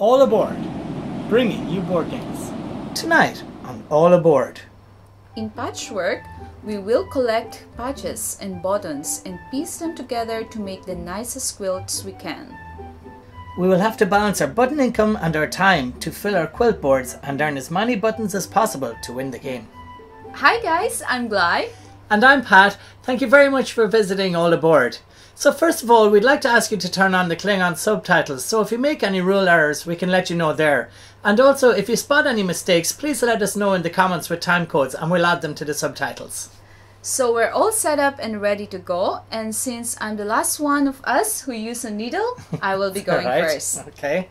All Aboard, bringing you board games. Tonight on All Aboard. In Patchwork, we will collect patches and buttons and piece them together to make the nicest quilts we can. We will have to balance our button income and our time to fill our quilt boards and earn as many buttons as possible to win the game. Hi guys, I'm Glai. And I'm Pat. Thank you very much for visiting All Aboard. So first of all, we'd like to ask you to turn on the Klingon subtitles. So if you make any rule errors, we can let you know there. And also, if you spot any mistakes, please let us know in the comments with time codes and we'll add them to the subtitles. So we're all set up and ready to go. And since I'm the last one of us who use a needle, I will be going Alright, first. Okay.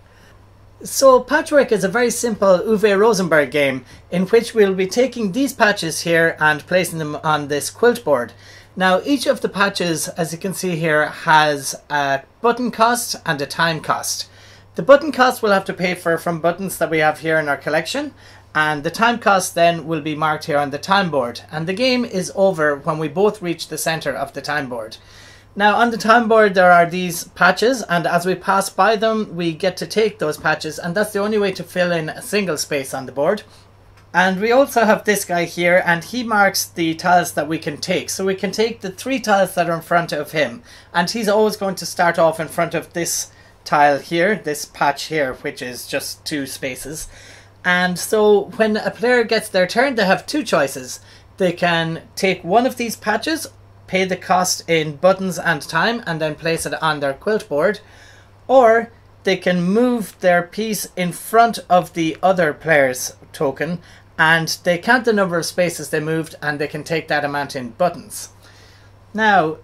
So Patchwork is a very simple Uwe Rosenberg game in which we'll be taking these patches here and placing them on this quilt board. Now each of the patches, as you can see here, has a button cost and a time cost. The button cost we'll have to pay for from buttons that we have here in our collection and the time cost then will be marked here on the time board and the game is over when we both reach the center of the time board. Now on the time board there are these patches and as we pass by them we get to take those patches and that's the only way to fill in a single space on the board. And we also have this guy here and he marks the tiles that we can take. So we can take the three tiles that are in front of him and he's always going to start off in front of this tile here, this patch here which is just two spaces. And so when a player gets their turn they have two choices. They can take one of these patches pay the cost in buttons and time and then place it on their quilt board or they can move their piece in front of the other player's token and they count the number of spaces they moved and they can take that amount in buttons. Now,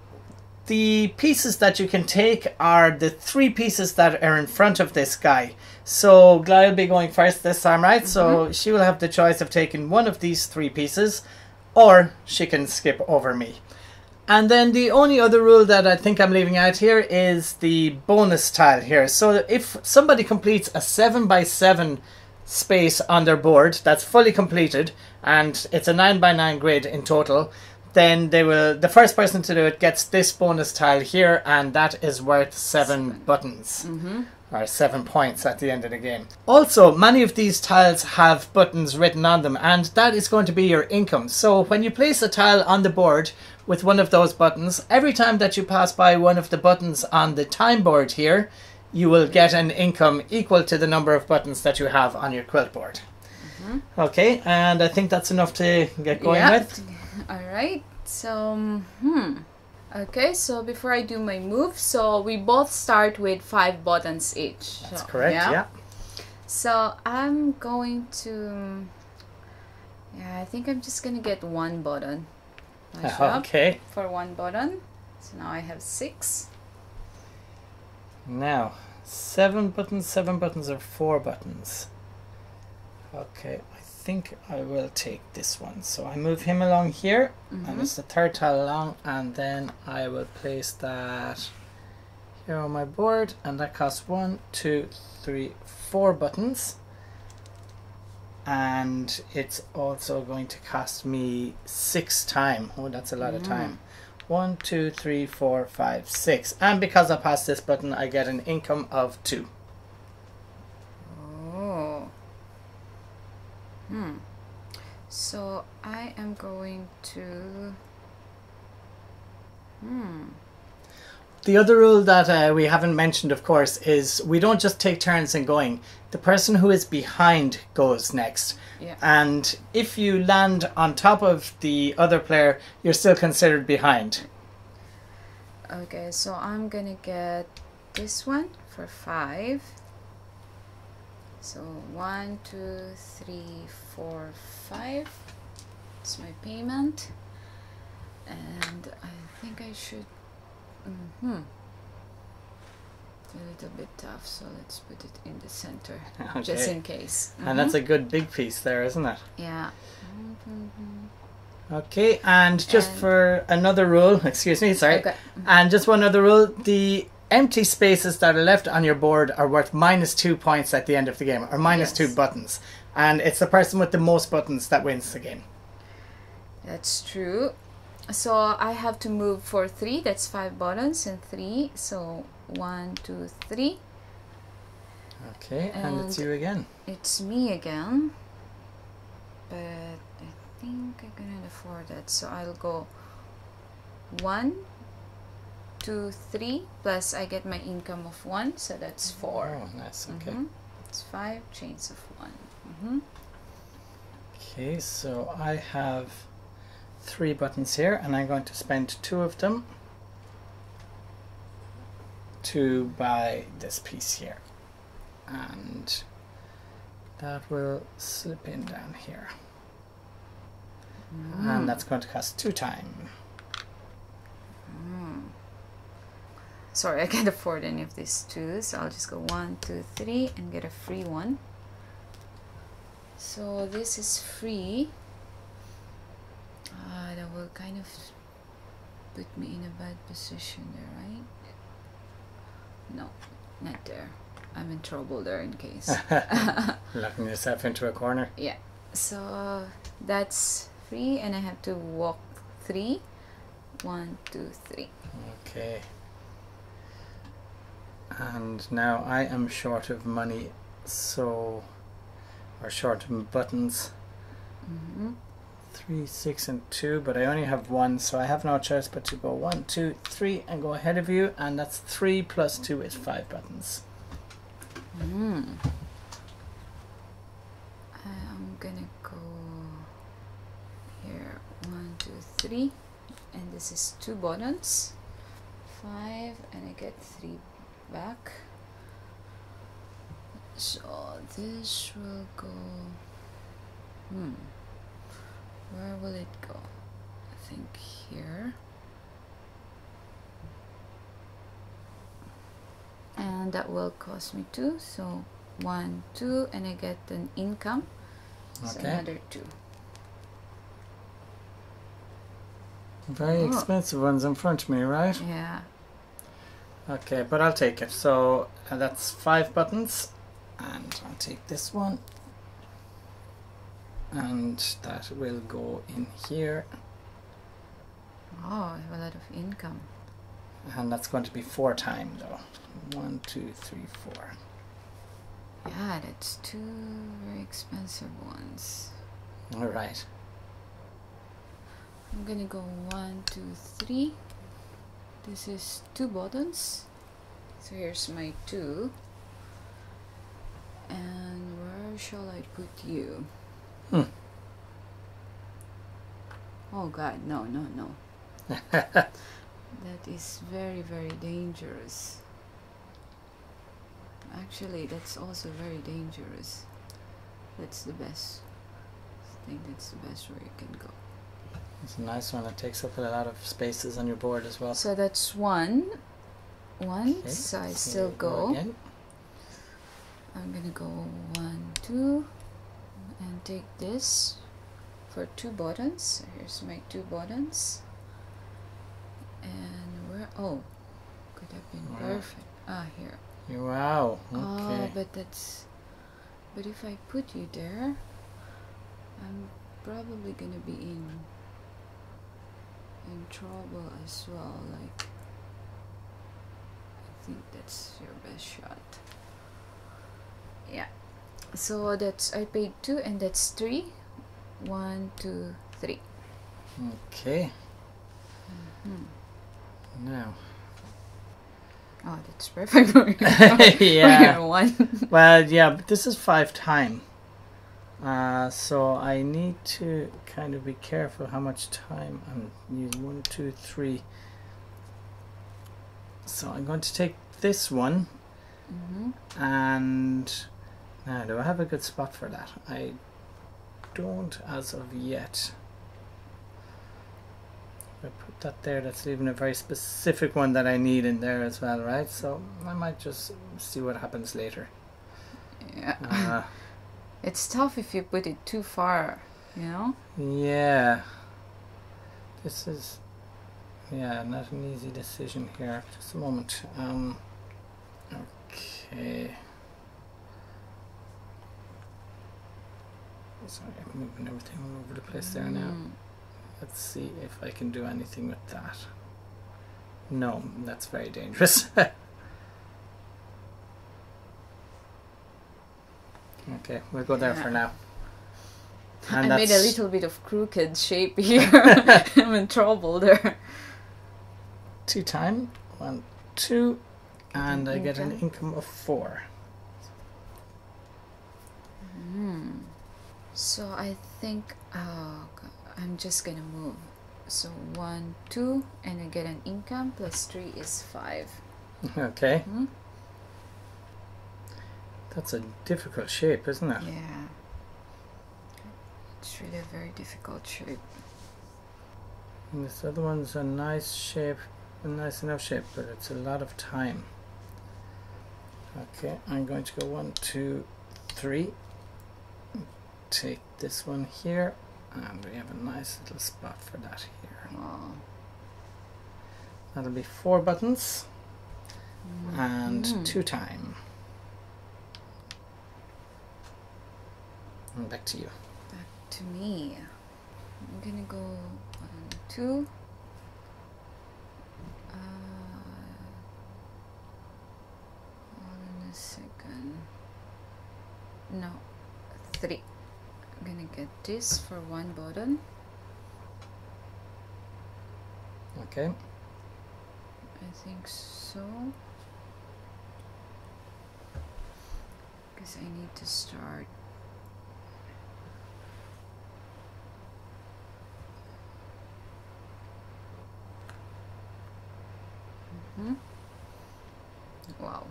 the pieces that you can take are the three pieces that are in front of this guy. So Glai will be going first this time, right? So mm-hmm. she will have the choice of taking one of these three pieces or she can skip over me. And then the only other rule that I think I'm leaving out here is the bonus tile here. So if somebody completes a 7 by 7 space on their board that's fully completed and it's a 9 by 9 grid in total, then they will the first person to do it gets this bonus tile here and that is worth 7 buttons. Mm-hmm. Or 7 points at the end of the game. Also, many of these tiles have buttons written on them and that is going to be your income. So when you place a tile on the board with one of those buttons, every time that you pass by one of the buttons on the time board here, you will get an income equal to the number of buttons that you have on your quilt board. Okay, and I think that's enough to get going with. All right. So, hmm. Okay, so before I do my move, so we both start with five buttons each. That's So, correct, yeah. So I'm going to. Yeah, I think I'm just gonna get one button. Nice uh-huh, Okay, For one button. So now I have six. now seven buttons, seven buttons, or four buttons. Okay, think I will take this one. So I move him along here, and it's mm-hmm. the third tile along, and then I will place that here on my board, and that costs one, two, three, four buttons. And it's also going to cost me six time. Oh, that's a lot of time. Mm. One, two, three, four, five, six. And because I pass this button, I get an income of two. Oh. Hmm. So I am going to. Hmm. The other rule that uh, we haven't mentioned, of course, is we don't just take turns in going. The person who is behind goes next. Yeah. And if you land on top of the other player, you're still considered behind. Okay, so I'm gonna get this one for five. So one, two, three, four, five. It's my payment, and I think I should. Hmm. A little bit tough, so let's put it in the center, just in case. And that's a good big piece there, isn't it? Yeah. Okay, and just And- for another rule, excuse me, sorry. Okay. And just one other rule the empty spaces that are left on your board are worth minus two points at the end of the game, or minus Yes. two buttons. And it's the person with the most buttons that wins the game. That's true. So I have to move for three. That's five buttons and three. So one, two, three. Okay, and, it's you again. It's me again. But I think I cannot afford that. So I'll go one, two, three, plus I get my income of one, so that's four. Oh, nice. Okay. Mhm. It's five chains of one. hmm Okay, so I have three buttons here, and I'm going to spend two of them to buy this piece here. And that will slip in down here. And that's going to cost two time. Sorry, I can't afford any of these two, so I'll just go one, two, three, and get a free one. So this is free. Ah, that will kind of put me in a bad position there, right? No, not there. I'm in trouble there in case. Locking yourself into a corner. yeah. So that's free, and I have to walk three. One, two, three. Okay. And now I am short of money, so. or short of buttons. Mm-hmm. Three, six, and two, but I only have one, so I have no choice but to go one, two, three, and go ahead of you, and that's three plus two is five buttons. Mm. I'm gonna go here one, two, three, and this is two buttons. Five, and I get three back. So this will go. Hmm. Where will it go? I think here. and that will cost me two so one two and i get an income okay. so another two Very Oh. expensive ones in front of me, right? yeah Okay, but I'll take it. So uh, that's five buttons, and I'll take this one, and that will go in here, oh i have a lot of income and that's going to be four time though. One, two, three, four. yeah that's two very expensive ones All right. i'm gonna go one two three this is two buttons so here's my two and where shall i put you Hmm. oh god no no no That is very, very dangerous. Actually, that's also very dangerous. That's the best. I think that's the best where you can go. It's a nice one. It takes up a lot of spaces on your board as well. So that's one. One. Okay, So I still go. I'm gonna go one, two, and take this for two buttons. So here's my two buttons. And where? Oh, could have been Wow. perfect. Ah, here. Wow. Oh, Okay. but that's. But if I put you there, I'm probably gonna be in in trouble as well. Like, I think that's your best shot. Yeah. So that's I paid two, and that's three. One, two, three. Okay. Hmm. Now. Oh, that's perfect. Yeah. one. Well, yeah, but this is five time. Uh, so I need to kind of be careful how much time I'm using. One, two, three. So I'm going to take this one, hmm and now do I have a good spot for that? I don't as of yet. If I put that there, that's leaving a very specific one that I need in there as well, right? So I might just see what happens later. Yeah. Uh, It's tough if you put it too far. You know. Yeah. This is yeah, not an easy decision here. Just a moment. Um okay. Sorry, I'm moving everything all over the place there now. Mm. Let's see if I can do anything with that. No, that's very dangerous. Okay, we'll go there for Yeah. now. I And made a little bit of crooked shape here. I'm in trouble there. two time one two and an i get an income. of four So I think oh, I'm just gonna move. So one, two, and I get an income plus three is five. okay Hmm? That's a difficult shape isn't it Yeah. It's really a very difficult shape. and this other one's a nice shape a nice enough shape but it's a lot of time okay i'm going to go one two three take this one here and we have a nice little spot for that here Oh. that'll be four buttons and Mhm. two time back to you Back to me. I'm gonna go two. Uh, hold on a second. No, three. I'm gonna get this for one button. okay I think so. Because I need to start. Mhm. Wow.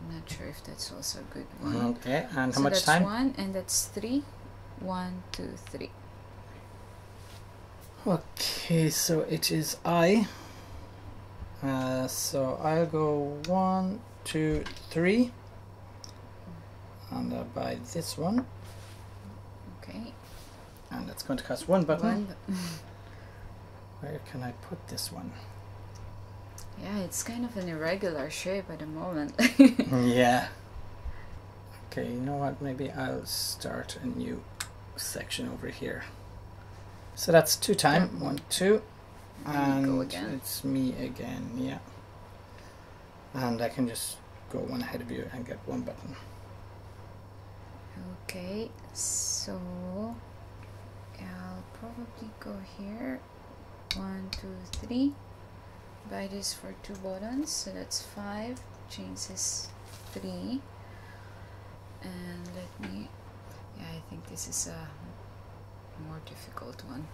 I'm not sure if that's also a good one. Okay, and how so much that's time? one, and that's three. One, two, three. Okay, so it is I. Uh, so I'll go one, two, three. And I'll buy this one. Okay. And it's going to cost one button. One. bu- Where can I put this one? Yeah, it's kind of an irregular shape at the moment. Mm, yeah. Okay, you know what? Maybe I'll start a new section over here. So that's two time. Yeah. One, two. And And go again. it's me again, yeah. And I can just go one ahead of you and get one button. Okay, so I'll probably go here. One, two, three. Buy this for two buttons, so that's five. Change this three. And let me. Yeah, I think this is a more difficult one.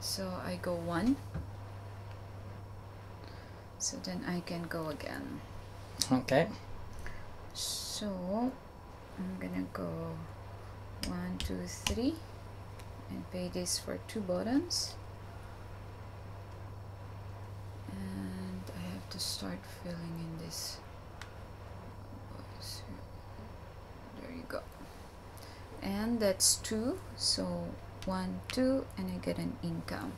So I go one. So then I can go again. Okay. So I'm gonna go one, two, three, and pay this for two buttons. And I have to start filling in this. There you go. And that's two. So one, two, and I get an income.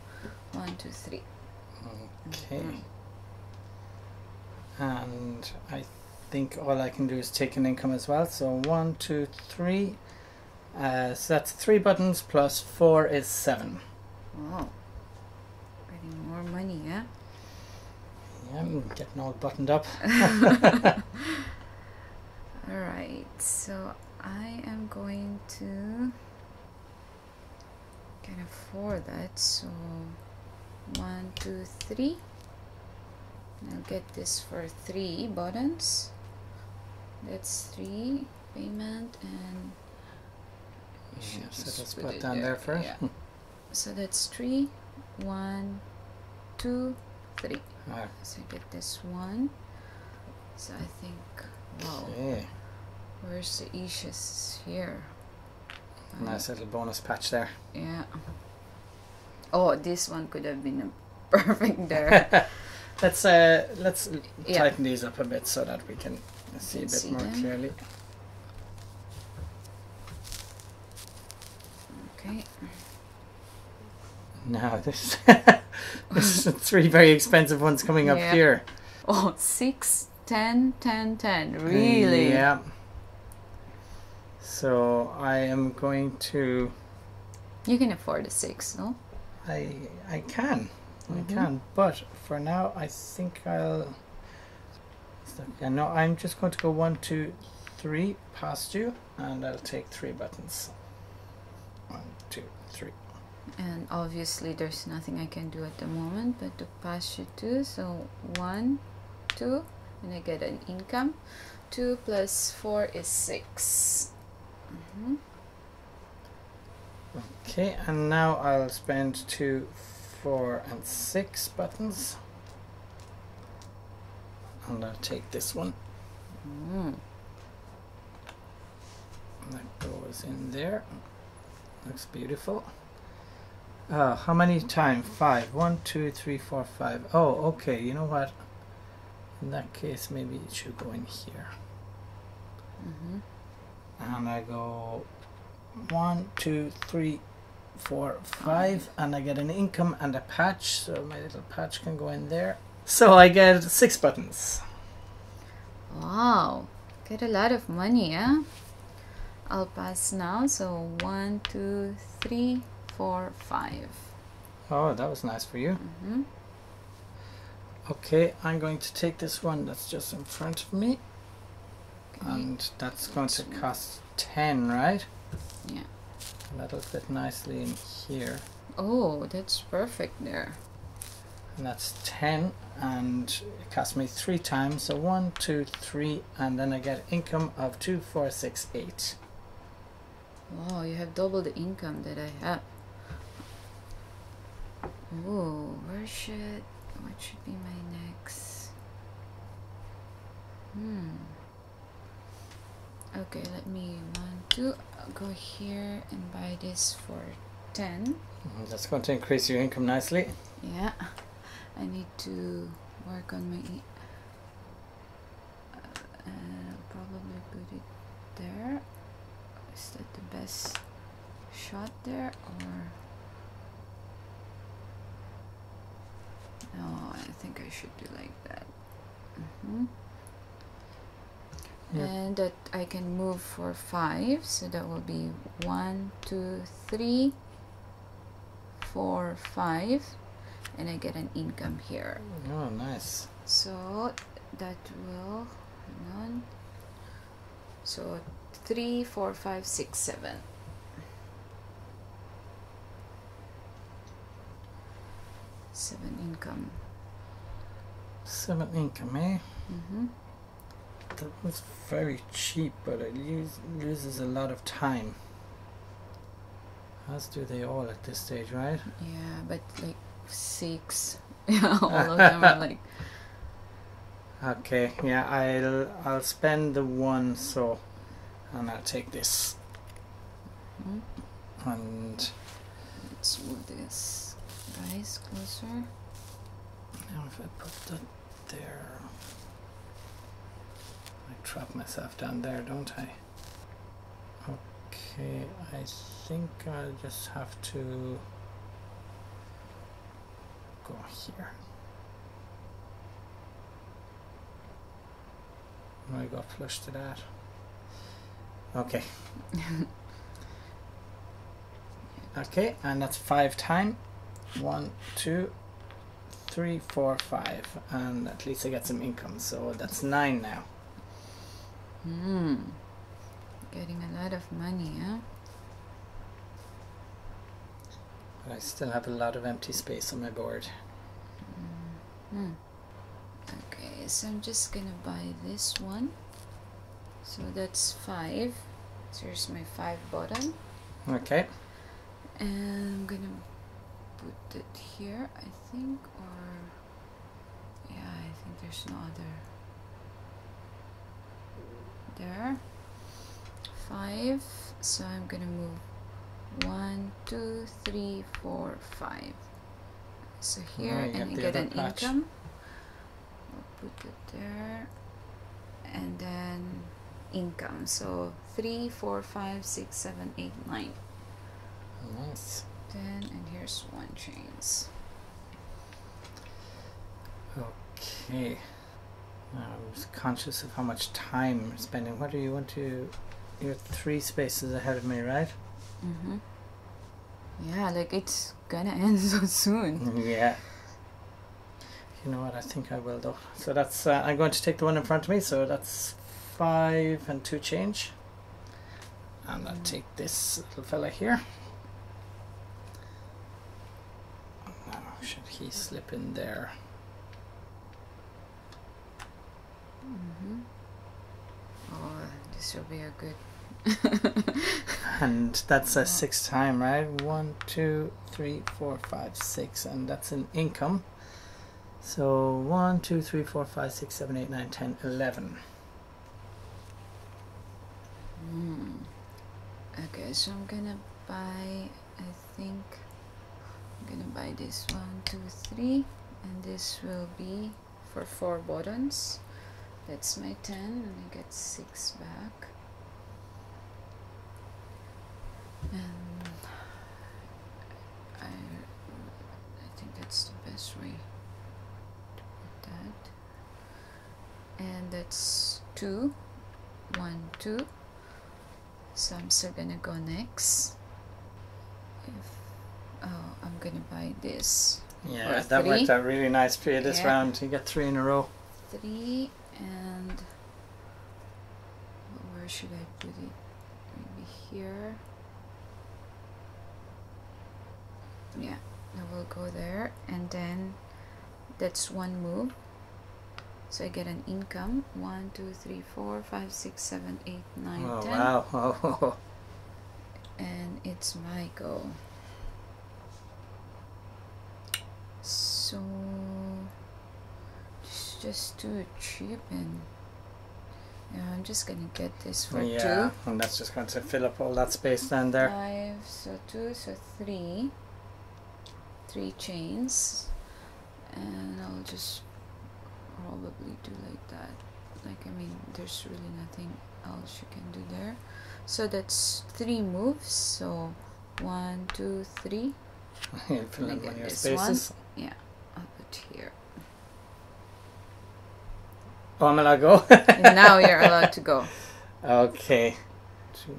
One, two, three. Okay. Mhm. And I think all I can do is take an income as well. So one, two, three. Uh, so that's three buttons plus four is seven. Wow. Getting more money, yeah? Yeah, I'm getting all buttoned up. Alright, so I am going to can afford that. So one, two, three. I'll get this for three buttons. That's three payment and Yeah, so let's put down there first. yeah. So that's three. One, two, three. Ah, So I get this one. So I think wow. Okay. Where's the issues here? Uh, Nice little bonus patch there. Yeah. Oh, this one could have been a perfect there. let's uh, let's Yeah. tighten these up a bit so that we can see a bit more them. clearly. Okay. Now this, this is three very expensive ones coming up Yeah. here. Oh, six, ten, ten, ten. Really? Yeah. So I am going to. You can afford a six, no? I I can, Mhm. I can, but for now I think I'll? Yeah, no, I'm just going to go one, two, three past you, and I'll take three buttons. One, two, three. And obviously there's nothing I can do at the moment but to pass you two. So one, two, and I get an income. Two plus four is 6 Mm-hmm. Okay, and now I'll spend two, four, and six buttons. And I'll take this one. Mm. That goes in there. Looks beautiful. Uh, how many times? Five. One, two, three, four, five. Oh, okay. You know what? In that case, maybe it should go in here. Mm-hmm. And I go one, two, three, four, five, and I get an income and a patch, so my little patch can go in there. So I get six buttons. Wow, get a lot of money, yeah? I'll pass now. So one, two, three, four, five. Oh, that was nice for you. Mm-hmm. Okay, I'm going to take this one that's just in front of me, Okay. and that's going to cost 10, right? Yeah. That'll fit nicely in here. Oh, that's perfect there. And that's 10, and it cost me three times. So one, two, three, and then I get income of two, four, six, eight. Wow, you have double the income that I have. Oh, where should what should be my next? Hmm. Okay, let me one, two. I'll go here and buy this for ten. Mhm, That's going to increase your income nicely. Yeah, I need to work on my. E- uh, I'll probably put it there. Is that the best shot there, or? No, I think I should do like that. hmm Yeah. And that I can move for five, so that will be one, two, three, four, five, and I get an income here. Oh, nice. So that will hang on. So three, four, five, six, seven. Seven income. Seven income, eh? Mm-hmm. That was very cheap, but it use, loses a lot of time. As do they all at this stage, right? Yeah, but like six. Yeah, all of them are like Okay, yeah, I'll I'll spend the one so, and I'll take this hmm? and let's move this guys closer. Now if I put that there, I trap myself down there, don't I? Okay, I think I'll just have to go here. I got flush to that. Okay. okay, and that's five time. One, two, three, four, five, and at least I get some income. So that's nine now. Hmm. Getting a lot of money, huh? But I still have a lot of empty space on my board. Hmm. Okay, so I'm just gonna buy this one. So that's five. So here's my five button. Okay. And I'm gonna put it here, I think, or I think there's no other. There. Five. So I'm gonna move one, two, three, four, five. So here, Now and get an patch. income. I'll put it there, and then income. So three, four, five, six, seven, eight, nine. Nice. 10 and here's one chains Okay. Now I'm just conscious of how much time I'm spending. What do you want to? You're three spaces ahead of me, right? mm-hmm. yeah like it's gonna end so soon Yeah. You know what? I think I will though. So that's uh, I'm going to take the one in front of me. So that's five and two change. And I'll take this little fella here. Now, should he slip in there? Mm-hmm. Oh, this will be a good. And that's a six time, right? One, two, three, four, five, six, and that's an income. So one, two, three, four, five, six, seven, eight, nine, ten, eleven. Hmm. Okay, so I'm gonna buy. I think I'm gonna buy this one, two, three, and this will be for four buttons. That's my ten, and I get six back. And I, I think that's the best way to put that. And that's two, one, two. So I'm still gonna go next. If oh, I'm gonna buy this Yeah, that worked out really nice for you this Yeah. round. You get three in a row. three and where should I put it? Maybe here. Yeah, I will go there, and then that's one move. So I get an income. One, two, three, four, five, six, seven, eight, nine, Oh ten. wow! Oh, and it's my go. So just just do it cheap and yeah, I'm just gonna get this for yeah, and that's just going to fill up all that space down there. Five, so two, so three. Three chains, and I'll just probably do like that. Like I mean, there's really nothing else you can do there. So that's three moves. So one, two, three. You fill in Look one at of your spaces. I'll put here. Oh, I'm allowed to go. Now you're allowed to go. Okay. Two.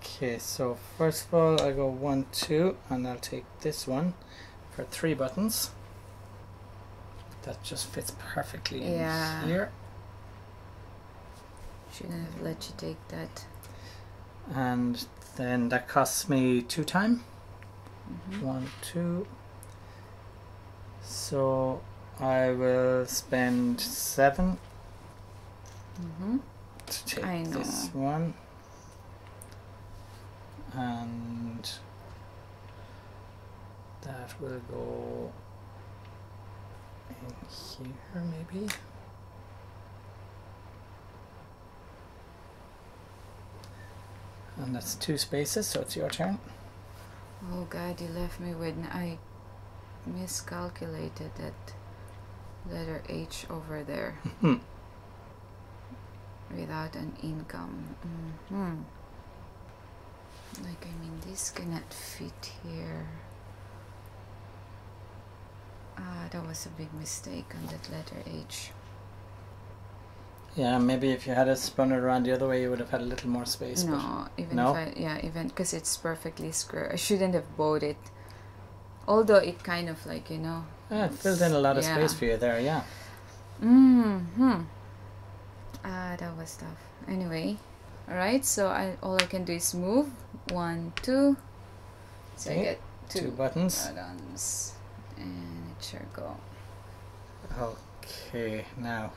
Okay, so first of all, I go one, two, and I'll take this one for three buttons. That just fits perfectly Yeah. in here. Shouldn't have let you take that. And then that costs me two time. Mhm. One, two. So I will spend seven Mm-hmm. To take I this one. And that will go in here maybe. And that's two spaces, so it's your turn. Oh God, you left me with. I miscalculated that letter H over there. without an income. Mm -hmm. Like I mean, this cannot fit here. Ah, that was a big mistake on that letter H. Yeah, maybe if you had it spun it around the other way, you would have had a little more space. No, even No? if I yeah, even because it's perfectly square. I shouldn't have bought it. Although it kind of like you know. Yeah, it filled in a lot of Yeah. space for you there, yeah. Hmm. Ah, that was tough. Anyway, all right. So I all I can do is move one, two. So I get two, Two buttons. buttons, and it sure go. Okay, now.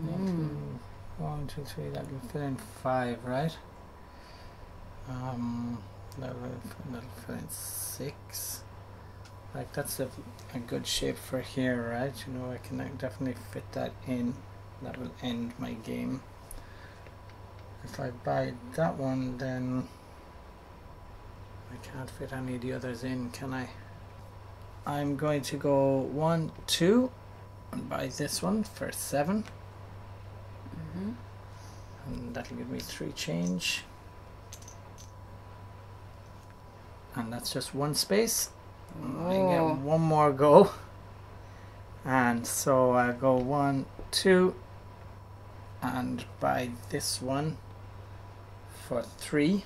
Mm. One, two, three, that will fill in five, right? Um, that will, that'll fill in six. Like, that's a, a good shape for here, right? You know, I can definitely fit that in. That will end my game. If I buy that one, then I can't fit any of the others in, can I? I'm going to go one, two, and buy this one for seven. hmm and that'll give me three change and that's just one space I get Oh. one more go and so I go one two and buy this one for three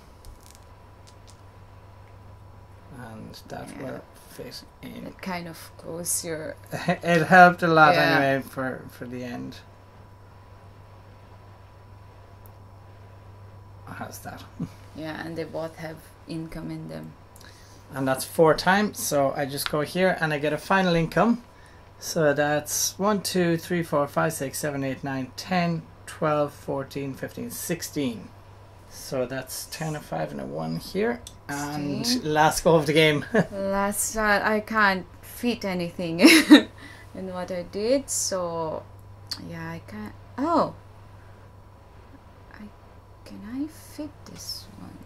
and that Yeah. will fit in. It kind of goes your it helped a lot Yeah. anyway for for the end. How's that? yeah, and they both have income in them. And that's four times. So I just go here and I get a final income. So that's 1, 2, 3, 4, 5, 6, 7, 8, 9, 10, 12, 14, 15, 16. So that's 10, a 5, and a 1 here. And Sixteen. last go of the game. Last shot, I can't fit anything in what I did, so yeah, I can't. Oh, I can I fit this one?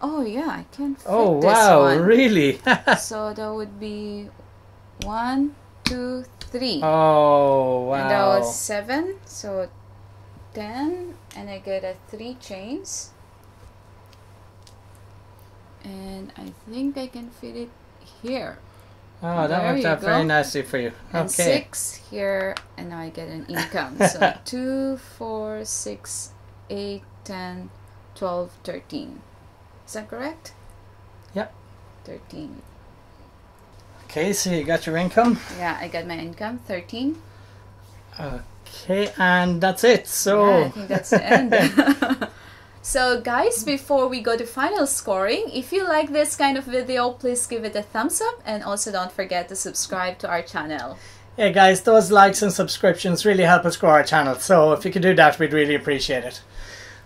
Oh yeah, I can fit oh, this wow, really? so that would be one, two, three. oh, And that was seven, so ten, and I get a three chains. And I think I can fit it here. Oh, that There worked out very nicely for you. And Okay. six here, and now I get an income. so two, four, six, eight, ten, twelve, thirteen. Is that correct? Yep. 13. Okay, so you got your income. Yeah, I got my income, 13. Okay, and that's it. So, Yeah, I think that's the end. so, guys, before we go to final scoring, if you like this kind of video, please give it a thumbs up and also don't forget to subscribe to our channel. yeah, guys, those likes and subscriptions really help us grow our channel. So, if you could do that, we'd really appreciate it.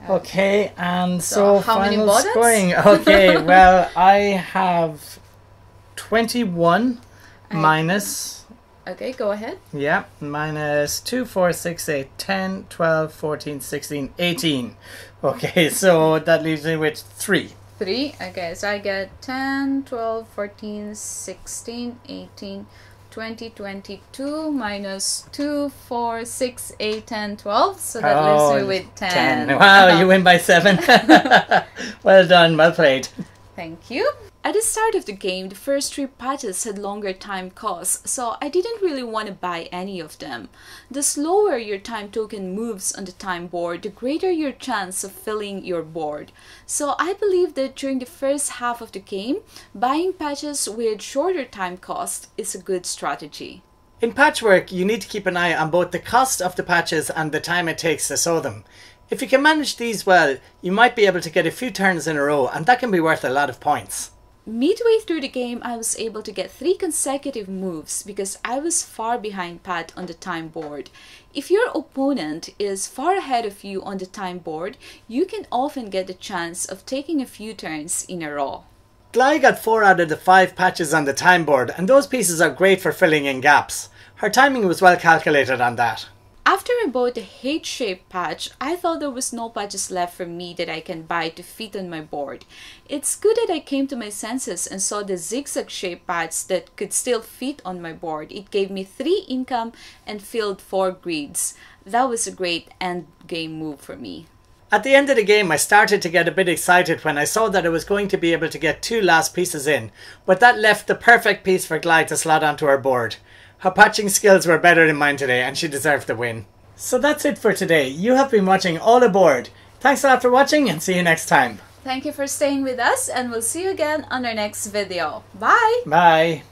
Okay, and so, So how many final buttons? scoring. Okay, well, I have 21 I- minus, Okay, go ahead. yeah, minus 2, 4, 6, 8, 10, 12, 14, 16, 18. Okay, so that leaves me with 3. 3. Okay, so I get 10, 12, 14, 16, 18, 20, 22, minus 2, 4, 6, 8, 10, 12. So that Oh, leaves me oh, with 10. Wow, you uh-huh. win by 7. well done, well played. Thank you. At the start of the game, the first three patches had longer time costs, so I didn't really want to buy any of them. The slower your time token moves on the time board, the greater your chance of filling your board. So I believe that during the first half of the game, buying patches with shorter time cost is a good strategy. In patchwork, you need to keep an eye on both the cost of the patches and the time it takes to sew them. If you can manage these well, you might be able to get a few turns in a row, and that can be worth a lot of points. Midway through the game, I was able to get three consecutive moves because I was far behind Pat on the time board. If your opponent is far ahead of you on the time board, you can often get the chance of taking a few turns in a row. Glai got 4 out of the 5 patches on the time board, and those pieces are great for filling in gaps. Her timing was well calculated on that. After I bought the H-shaped patch, I thought there was no patches left for me that I can buy to fit on my board. It's good that I came to my senses and saw the zigzag shaped patch that could still fit on my board. It gave me 3 income and filled 4 grids. That was a great end game move for me. At the end of the game, I started to get a bit excited when I saw that I was going to be able to get two last pieces in, but that left the perfect piece for Glai to slot onto her board. Her patching skills were better than mine today, and she deserved the win. So that's it for today. You have been watching All Aboard. Thanks a lot for watching, and see you next time. Thank you for staying with us and we'll see you again on our next video. Bye! Bye.